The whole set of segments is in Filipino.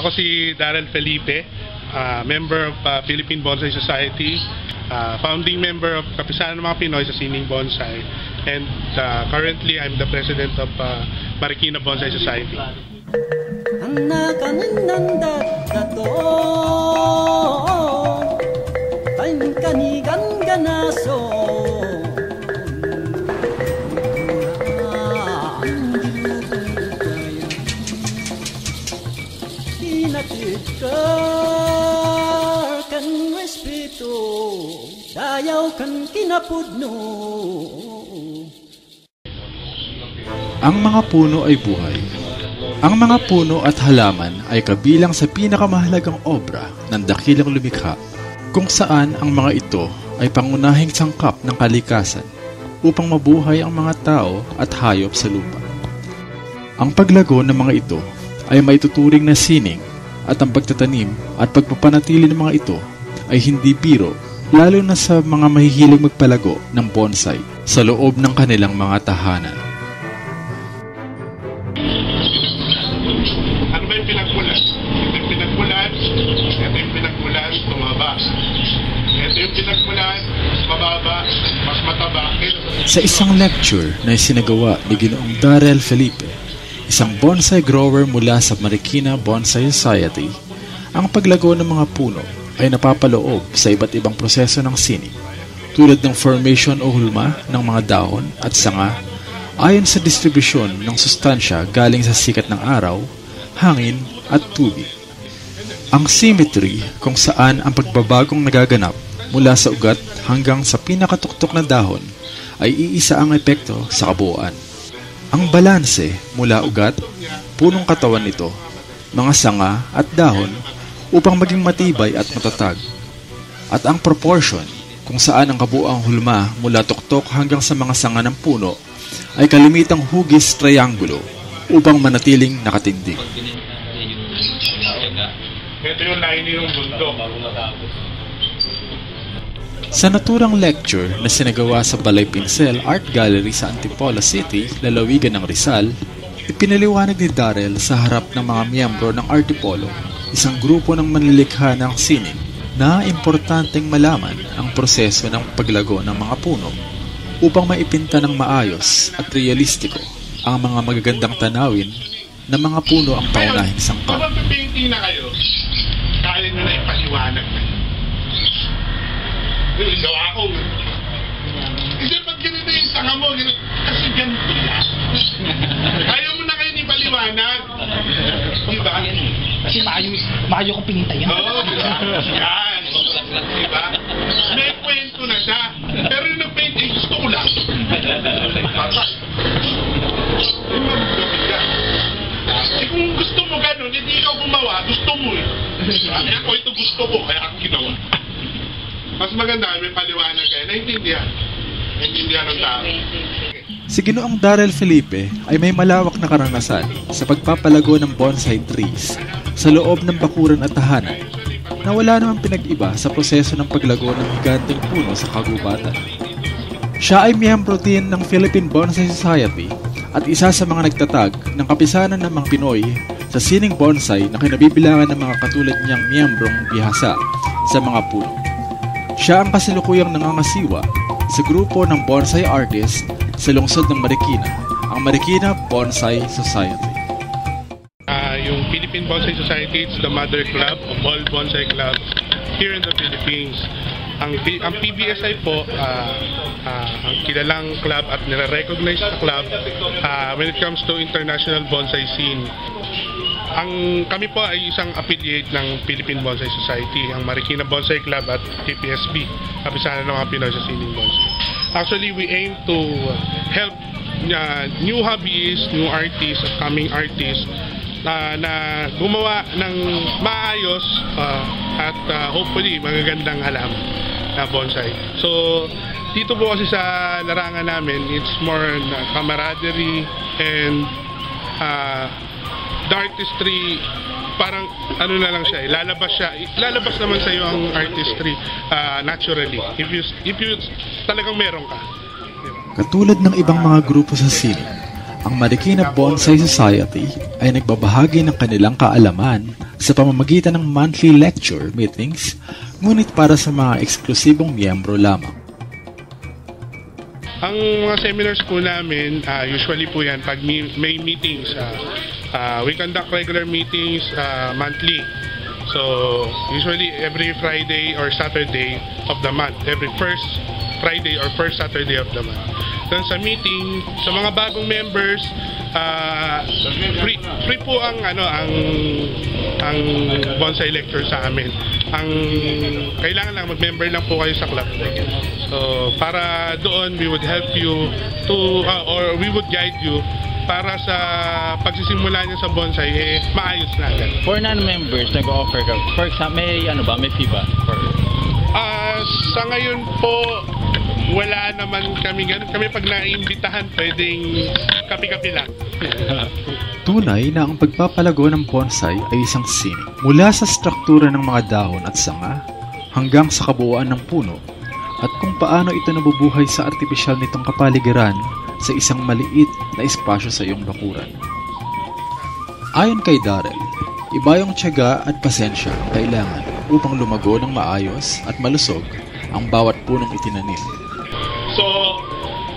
Ako si Daryl Felipe, uh, member of uh, Philippine Bonsai Society, uh, founding member of Kapisanan ng mga Pinoy sa Sining Bonsai, and uh, currently I'm the president of uh, Marikina Bonsai Society. 中 kan kinapudno Ang mga puno ay buhay. Ang mga puno at halaman ay kabilang sa pinakamahalagang obra ng dakilang lumikha kung saan ang mga ito ay pangunahing sangkap ng kalikasan upang mabuhay ang mga tao at hayop sa lupa. Ang paglago ng mga ito ay maituturing na sining at ang pagtatanim at pagpapanatili ng mga ito ay hindi biro lalo na sa mga mahihilig magpalago ng bonsai sa loob ng kanilang mga tahanan. Ano ba yung pinagmulan? Ito yung pinagmulan, ito yung pinagmulan, tumaba. Ito yung pinagmulan, mababa, mas mataba. Sa isang lecture na isinagawa ni Ginoong Darrell Felipe, isang bonsai grower mula sa Marikina Bonsai Society, ang paglago ng mga puno ay napapaloob sa iba't ibang proseso ng sining, tulad ng formation o hulma ng mga dahon at sanga ayon sa distribusyon ng sustansya galing sa sikat ng araw, hangin at tubig. Ang symmetry kung saan ang pagbabagong nagaganap mula sa ugat hanggang sa pinakatuktok na dahon ay iisa ang epekto sa kabuuan. Ang balanse mula ugat, punong katawan nito, mga sanga at dahon upang maging matibay at matatag. At ang proportion kung saan ang kabuuang hulma mula tuktok hanggang sa mga sanga ng puno ay kalimitang hugis triangulo upang manatiling nakatindig. ito yung line ng bundok. Sa naturang lecture na sinagawa sa Balay Pincel Art Gallery sa Antipolo City, lalawigan ng Rizal, ipinaliwanag ni Darrell sa harap ng mga miyembro ng Artipolo, isang grupo ng manlilikha ng sining, na importanteng malaman ang proseso ng paglago ng mga puno upang maipinta ng maayos at realistiko ang mga magagandang tanawin na mga puno ang paunahing sangkap. Kapag painting na kayo, kaya nyo na ipaliwanag na yun. Yung gawa ko. Kasi pag ganito yung tanga mo, ganito, kasi ganito lang. Ayaw paliwanag. Diba? Kasi maayo, maayo kong pinitayan. Oo, diba? Yan. Diba? May kwento na siya. Pero yung nag-painting, gusto ko lang. Eh kung gusto mo ganun, hindi ikaw gumawa, gusto mo eh. Kaya ako ito gusto ko, kaya ako ginawa. Mas maganda, may paliwanag kayo. Naintindihan. Naintindihan ng tao. Si Ginoong Darrell Felipe ay may malawak na karanasan sa pagpapalago ng bonsai trees sa loob ng bakuran at tahanan na wala namang pinag-iba sa proseso ng paglago ng higanteng puno sa kagubatan. Siya ay miyembro din ng Philippine Bonsai Society at isa sa mga nagtatag ng kapisanan ng mga Pinoy sa sining bonsai na kinabibilangan ng mga katulad niyang miyembrong bihasa sa mga puno. Siya ang kasilukuyang nangangasiwa sa grupo ng bonsai artists sa lungsod ng Marikina, ang Marikina Bonsai Society. Ah, yung Philippine Bonsai Society, it's the mother club of all bonsai clubs here in the Philippines. Ang, ang PBSI po, ah, ah, ang kilalang club at nire-recognize na club ah, when it comes to international bonsai scene. Ang kami po ay isang affiliate ng Philippine Bonsai Society, ang Marikina Bonsai Club at TPSB, kapisanan ng mga Pinoy sa sining bonsai. Actually, we aim to help uh, new hobbyists, new artists, upcoming artists na, na gumawa ng maayos uh, at uh, hopefully magagandang halaman na bonsai. So, dito po kasi sa larangan namin, it's more na camaraderie and uh, the artistry parang ano na lang siya, eh, lalabas siya, lalabas naman sa iyo ang artistry uh, naturally. If you if you talagang meron ka. Katulad ng ibang mga grupo sa sining, ang Marikina Bonsai Society ay nagbabahagi ng kanilang kaalaman sa pamamagitan ng monthly lecture meetings, ngunit para sa mga eksklusibong miyembro lamang. Ang mga seminars po namin, ah, usually po yan pag may meetings. ah, ah, we conduct regular meetings ah, monthly. So, usually every Friday or Saturday of the month. Every first Friday or first Saturday of the month. Then sa meeting, sa mga bagong members, ah, free, free po ang ano ang ang bonsai lecture sa amin. Ang kailangan lang mag-member lang po kayo sa club. So, para doon we would help you to ah, or we would guide you para sa pagsisimula niya sa bonsai eh maayos na agad. For non-members, nag-offer ka. For example, may ano ba? May fee ba? For, Ah, sa ngayon po wala naman kami ganun. Kami pag naimbitahan pwedeng kapi-kapi lang. Tunay na ang pagpapalago ng bonsai ay isang sining. Mula sa struktura ng mga dahon at sanga hanggang sa kabuuan ng puno at kung paano ito nabubuhay sa artipisyal nitong kapaligiran sa isang maliit na espasyo sa iyong bakuran. Ayon kay Darrell, iba yung tiyaga at pasensya ang kailangan upang lumago ng maayos at malusog ang bawat punong itinanim. So,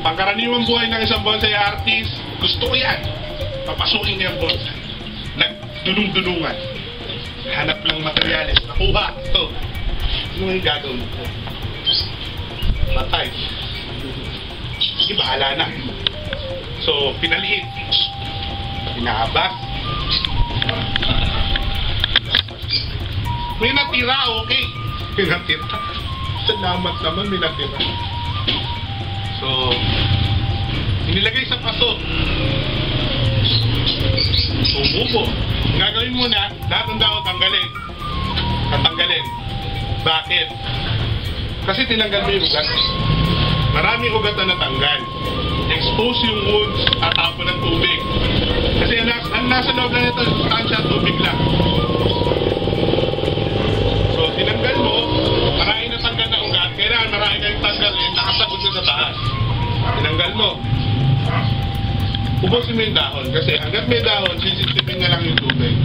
pangkaraniwang buhay ng isang bonsai artist, gusto ko yan. Papasukin niya ang bonsai. Nagdulong-dulungan. Hanap ng materyales. Nakuha. Ito. Ano yung gagawin ko? Patay. Sige, bahala na. So, pinaliit. Pinahabas. May natira, okay. May natira. Salamat naman, may natira. So, inilagay sa paso. Umupo. Ang gagawin mo na, lahat tanggalin. Tatanggalin. Bakit? Kasi tinanggal mo yung ugat. Maraming ugat na natanggal. Expose yung wounds at tapon ng tubig. Kasi ang, nas- ang nasa loob na nito, tansya tubig lang. So, tinanggal mo, marami na tanggal na ugat, kailangan marami kayong tanggalin, nakasagot na sa taas. Tinanggal mo. Ubusin mo yung dahon, kasi hanggat may dahon, sisipin niya lang yung tubig.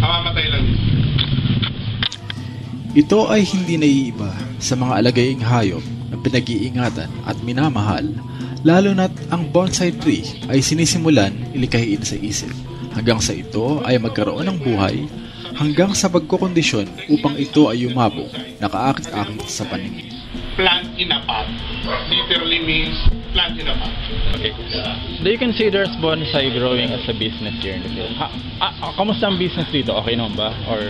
Mamamatay lang yun. Ito ay hindi naiiba sa mga alagaying hayop na pinag-iingatan at minamahal, lalo na't ang bonsai tree ay sinisimulan ilikahin sa isip, hanggang sa ito ay magkaroon ng buhay, hanggang sa pagkukondisyon upang ito ay umabong, nakaakit-akit sa paningin. Plant in a pot. Literally means plant in a pot. okay. Do you consider bonsai growing as a business here in the Philippines? Ha, ah, ah, kamusta ang business dito? Okay naman ba? Or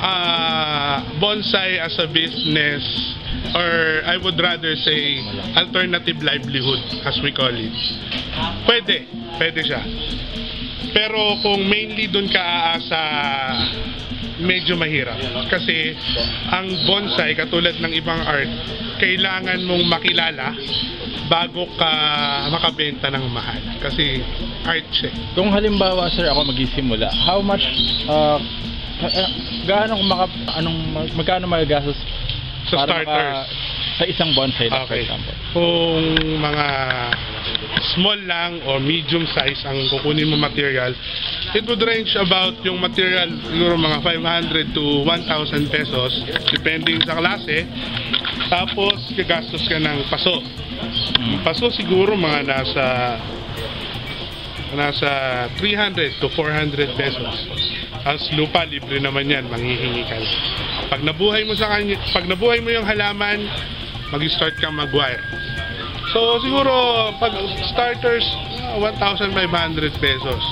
uh, bonsai as a business or I would rather say alternative livelihood as we call it. Pwede, pwede siya. Pero kung mainly doon ka aasa, medyo mahirap. Kasi ang bonsai, katulad ng ibang art, kailangan mong makilala bago ka makabenta ng mahal. Kasi art siya. kung halimbawa sir ako magisimula, how much uh, uh, gaano maka, anong mag- magkano magagastos Sa para starters. maka- sa isang bonsai lang, for Okay. example? Kung mga small lang or medium size ang kukunin mo material, it would range about yung material siguro mga 500 to 1,000 pesos depending sa klase. Tapos gagastos ka ng paso. Paso siguro mga nasa nasa 300 to 400 pesos. As lupa, libre naman yan, manghihingi ka lang. Pag nabuhay mo sa kanya, pag nabuhay mo yung halaman, mag-start kang mag-wire. So siguro pag starters ah, 1,500 pesos.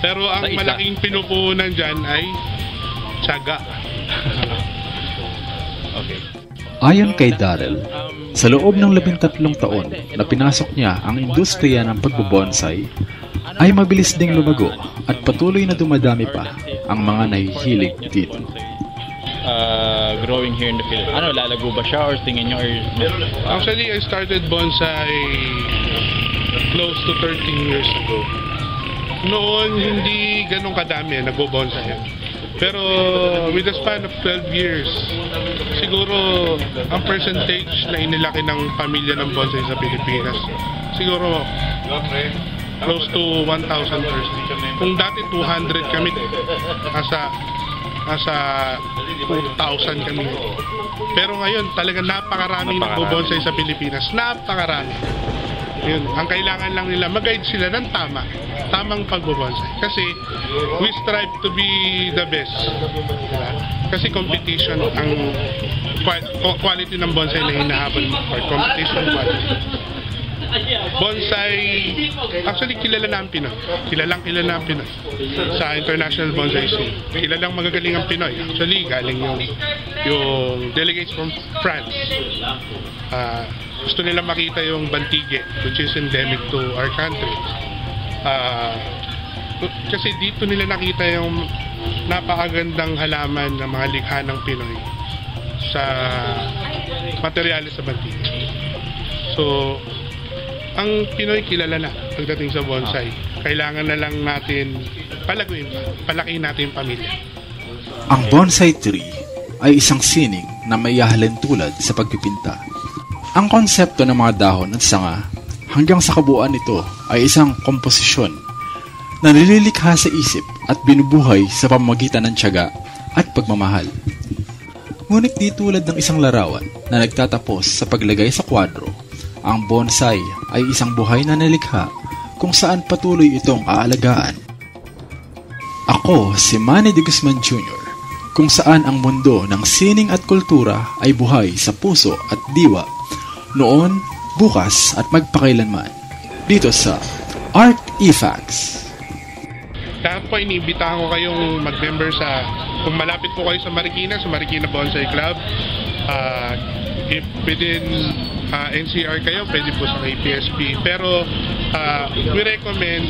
Pero ang malaking pinupunan diyan ay tiyaga. Okay. Ayon kay Darrell, sa loob ng labintatlong taon na pinasok niya ang industriya ng pagbobonsai, ay mabilis ding lumago at patuloy na dumadami pa ang mga nahihilig dito. Uh, growing here in the Philippines. Ano, lalago ba siya or tingin nyo or Actually, I started bonsai close to 13 years ago. Noon, hindi ganun kadami nagbo-bonsai. Pero with the span of 12 years, siguro ang percentage na inilaki ng pamilya ng bonsai sa Pilipinas, siguro close to 1,000 person. Kung dati 200 kami, nasa, nasa 2,000 kami. Pero ngayon, talaga napakarami nagbobonsay sa Pilipinas. Napakarami. Yun, ang kailangan lang nila, mag-guide sila ng tama. Tamang pagbobonsay. Kasi, we strive to be the best. Kasi competition ang qua- quality ng bonsai na hinahabol mo. Competition quality. Bonsai, actually kilala na ang Pinoy. Kilalang kilala ang Pinoy sa international bonsai scene. Kilalang magagaling ang Pinoy. Actually, galing yung, yung delegates from France. Ah, gusto nila makita yung bantige, which is endemic to our country. Ah, kasi dito nila nakita yung napakagandang halaman ng mga likha ng Pinoy sa materyales sa bantige. So, ang Pinoy kilala na pagdating sa bonsai. Kailangan na lang natin palaguin pa, palakihin natin yung pamilya. Ang bonsai tree ay isang sining na may ihahalin tulad sa pagpipinta. Ang konsepto ng mga dahon at sanga hanggang sa kabuuan nito ay isang komposisyon na nililikha sa isip at binubuhay sa pamamagitan ng tiyaga at pagmamahal. Ngunit di tulad ng isang larawan na nagtatapos sa paglagay sa kwadro, ang bonsai ay isang buhay na nilikha kung saan patuloy itong aalagaan ako si Manny de Guzman Jr., kung saan ang mundo ng sining at kultura ay buhay sa puso at diwa, noon, bukas at magpakailanman. Dito sa Art EFAX. Kaya po inibitahan ko kayong mag-member sa, kung malapit po kayo sa Marikina, sa Marikina Bonsai Club, ah, if within ah, NCR kayo, pwede po sa KPSP. Pero ah, we recommend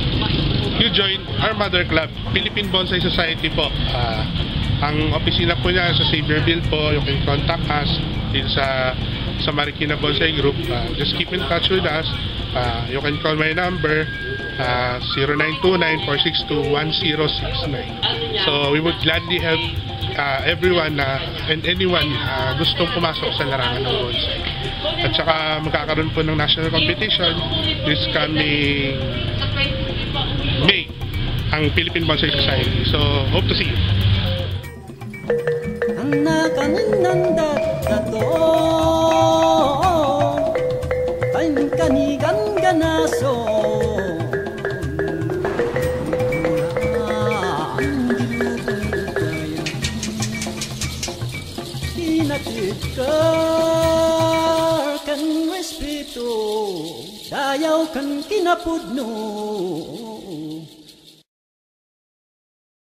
you join our mother club, Philippine Bonsai Society po. Ah, ang opisina po niya sa Xavierville po, you can contact us din sa sa Marikina Bonsai Group. Ah, just keep in touch with us. Ah, you can call my number uh, 0929-462-1069. So we would gladly help uh, everyone na uh, and anyone uh, gustong pumasok sa larangan ng bonsai. At saka magkakaroon po ng national competition this coming May ang Philippine Bonsai Society. So, hope to see you. Anak, anang nandat, Kan respeto Dayaw kan kinapudno